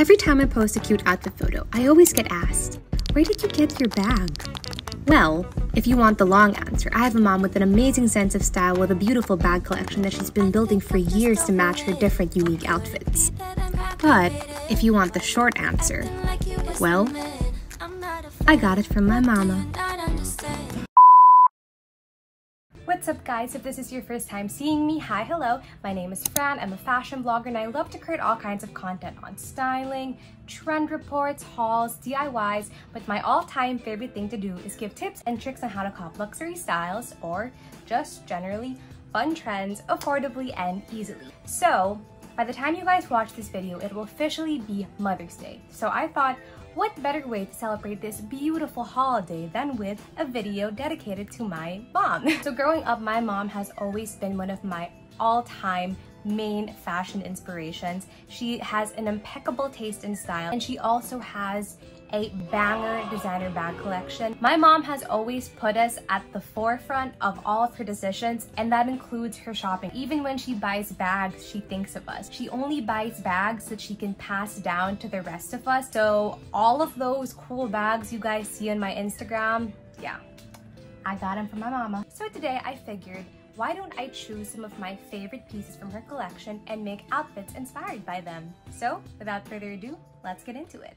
Every time I post a cute outfit photo, I always get asked, where did you get your bag? Well, if you want the long answer, I have a mom with an amazing sense of style with a beautiful bag collection that she's been building for years to match her different unique outfits. But if you want the short answer, well, I got it from my mama. What's up guys, if this is your first time seeing me, hi, hello, my name is Fran, I'm a fashion blogger and I love to create all kinds of content on styling, trend reports, hauls, DIYs, but my all-time favorite thing to do is give tips and tricks on how to cop luxury styles or just generally fun trends affordably and easily. So, by the time you guys watch this video, it will officially be Mother's Day. So I thought, what better way to celebrate this beautiful holiday than with a video dedicated to my mom? so growing up, my mom has always been one of my all-time main fashion inspirations. She has an impeccable taste in style and she also has a banger designer bag collection. My mom has always put us at the forefront of all of her decisions and that includes her shopping. Even when she buys bags, she thinks of us. She only buys bags that she can pass down to the rest of us. So all of those cool bags you guys see on my Instagram, yeah, I got them from my mama. So today I figured why don't I choose some of my favorite pieces from her collection and make outfits inspired by them? So without further ado, let's get into it.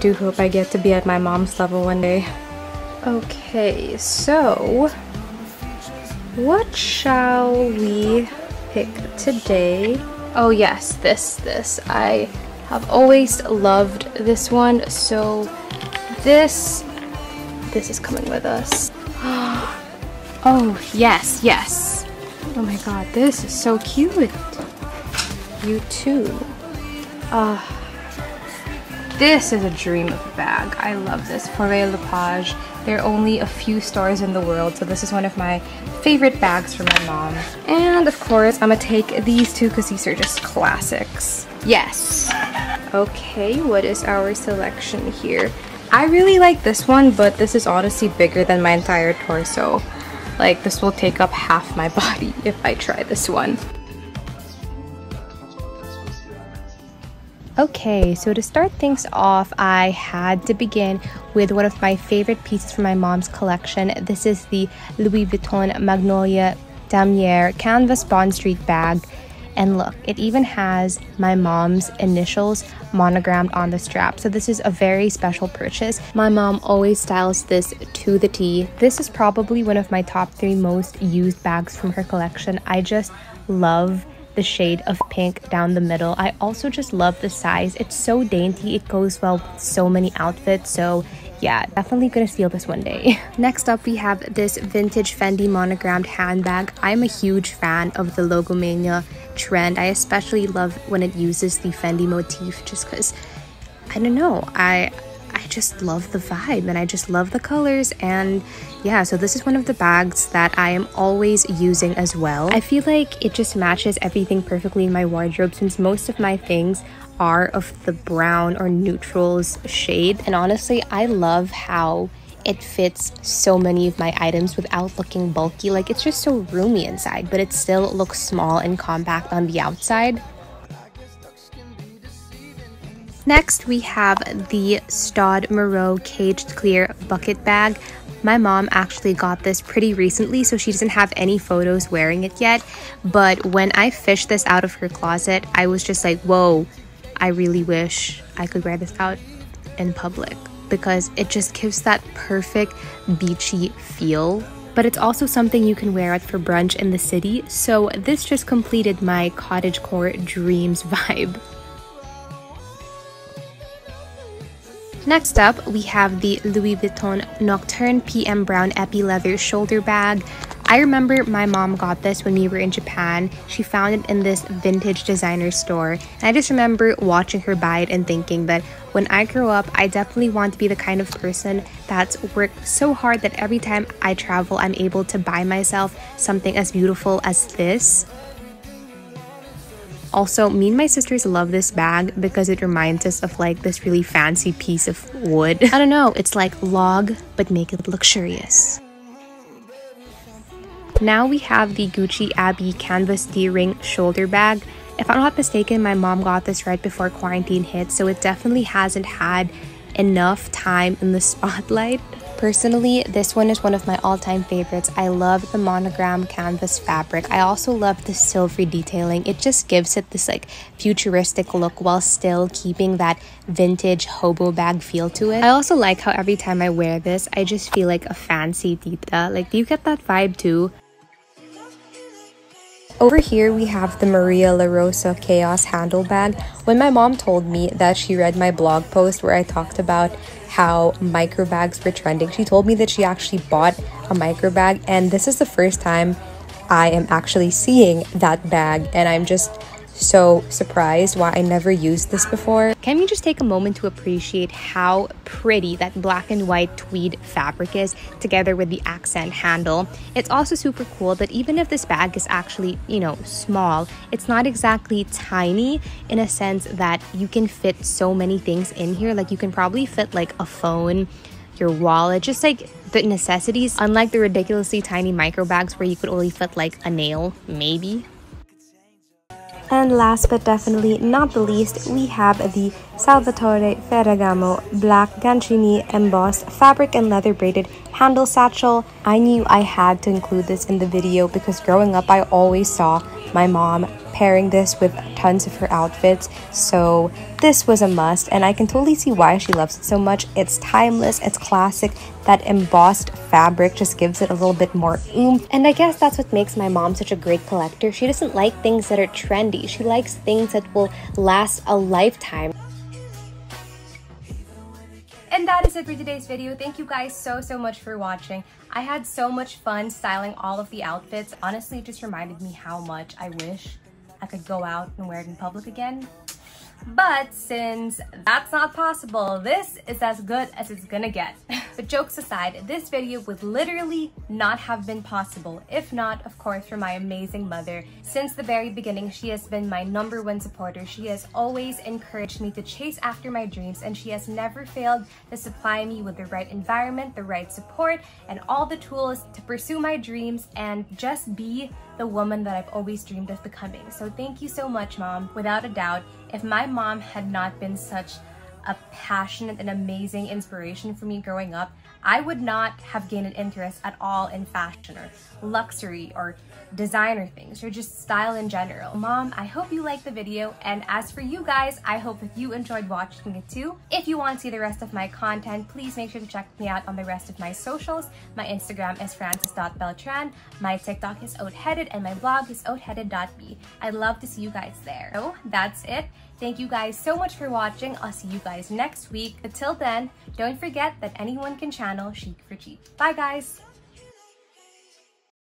do hope I get to be at my mom's level one day. Okay, so what shall we pick today? Oh yes, this, this. I have always loved this one, so this, this is coming with us. Oh, yes, yes. Oh my god, this is so cute. You too. Ah. Uh, this is a dream of a bag. I love this. Fauré Le Page. There are only a few stores in the world, so this is one of my favorite bags for my mom. And of course, I'm gonna take these two because these are just classics. Yes. Okay, what is our selection here? I really like this one, but this is honestly bigger than my entire torso. Like, this will take up half my body if I try this one. Okay, so to start things off, I had to begin with one of my favorite pieces from my mom's collection. This is the Louis Vuitton Magnolia Damier Canvas Bond Street bag. And look, it even has my mom's initials monogrammed on the strap. So this is a very special purchase. My mom always styles this to the T. This is probably one of my top three most used bags from her collection. I just love the shade of pink down the middle. I also just love the size. It's so dainty. It goes well with so many outfits. So yeah, definitely gonna steal this one day. Next up, we have this vintage Fendi monogrammed handbag. I'm a huge fan of the Logomania trend. I especially love when it uses the Fendi motif just because, I don't know, I I just love the vibe and I just love the colors and yeah so this is one of the bags that I am always using as well. I feel like it just matches everything perfectly in my wardrobe since most of my things are of the brown or neutrals shade. And honestly I love how it fits so many of my items without looking bulky. Like it's just so roomy inside but it still looks small and compact on the outside Next, we have the Staud Moreau Caged Clear Bucket Bag. My mom actually got this pretty recently, so she doesn't have any photos wearing it yet. But when I fished this out of her closet, I was just like, whoa, I really wish I could wear this out in public because it just gives that perfect beachy feel. But it's also something you can wear out for brunch in the city, so this just completed my cottagecore dreams vibe. Next up, we have the Louis Vuitton Nocturne PM Brown Epi Leather Shoulder Bag. I remember my mom got this when we were in Japan. She found it in this vintage designer store. And I just remember watching her buy it and thinking that when I grow up, I definitely want to be the kind of person that's worked so hard that every time I travel, I'm able to buy myself something as beautiful as this. Also, me and my sisters love this bag because it reminds us of like this really fancy piece of wood. I don't know, it's like log, but make it luxurious. Now we have the Gucci Abbey Canvas D-Ring shoulder bag. If I'm not mistaken, my mom got this right before quarantine hit, so it definitely hasn't had enough time in the spotlight. Personally, this one is one of my all-time favorites. I love the monogram canvas fabric. I also love the silvery detailing. It just gives it this like futuristic look while still keeping that vintage hobo bag feel to it. I also like how every time I wear this, I just feel like a fancy tita. Like, do you get that vibe too? Over here, we have the Maria La Rosa Chaos handle bag. When my mom told me that she read my blog post where I talked about how micro bags were trending, she told me that she actually bought a micro bag, and this is the first time I am actually seeing that bag, and I'm just so surprised why I never used this before. Can we just take a moment to appreciate how pretty that black and white tweed fabric is together with the accent handle? It's also super cool that even if this bag is actually, you know, small, it's not exactly tiny in a sense that you can fit so many things in here. Like you can probably fit like a phone, your wallet, just like the necessities, unlike the ridiculously tiny micro bags where you could only fit like a nail, maybe. And last but definitely not the least, we have the Salvatore Ferragamo Black Gancini embossed fabric and leather braided handle satchel. I knew I had to include this in the video because growing up I always saw my mom pairing this with tons of her outfits. So this was a must and I can totally see why she loves it so much. It's timeless, it's classic. That embossed fabric just gives it a little bit more oomph. And I guess that's what makes my mom such a great collector. She doesn't like things that are trendy. She likes things that will last a lifetime. And that is it for today's video. Thank you guys so, so much for watching. I had so much fun styling all of the outfits. Honestly, it just reminded me how much I wish I could go out and wear it in public again. But since that's not possible, this is as good as it's gonna get. but jokes aside, this video would literally not have been possible if not, of course, for my amazing mother. Since the very beginning, she has been my number one supporter. She has always encouraged me to chase after my dreams and she has never failed to supply me with the right environment, the right support, and all the tools to pursue my dreams and just be the woman that I've always dreamed of becoming. So thank you so much, Mom. Without a doubt, if my mom had not been such a passionate and amazing inspiration for me growing up, I would not have gained an interest at all in fashion or luxury or designer things or just style in general. Mom, I hope you liked the video and as for you guys, I hope that you enjoyed watching it too. If you want to see the rest of my content, please make sure to check me out on the rest of my socials. My Instagram is frances.beltran, my TikTok is hauteheaded, and my blog is hauteheaded.me. I'd love to see you guys there. So that's it. Thank you guys so much for watching. I'll see you guys next week. Until then, don't forget that anyone can channel Chic for Cheap. Bye guys!